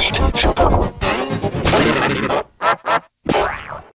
Twoja.